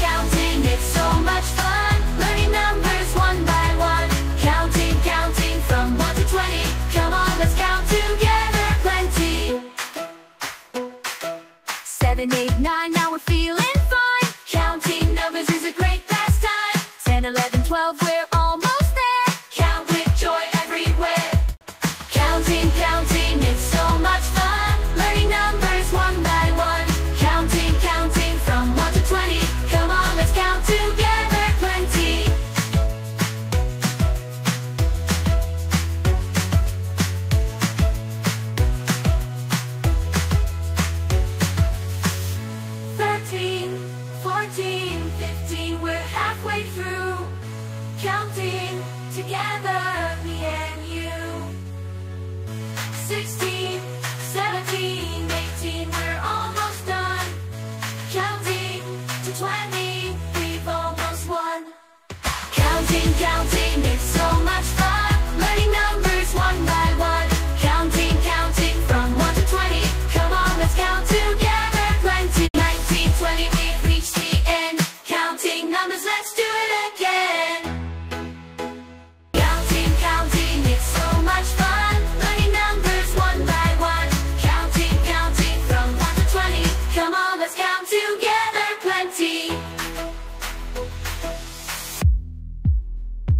counting, it's so much fun. Learning numbers one by one. Counting, counting from 1 to 20 Come on, let's count together. Plenty. 7, 8, 9, now we're feeling fine. Counting numbers is a great pastime. 10, 11, 12, we're 14, 15, we're halfway through. Counting together.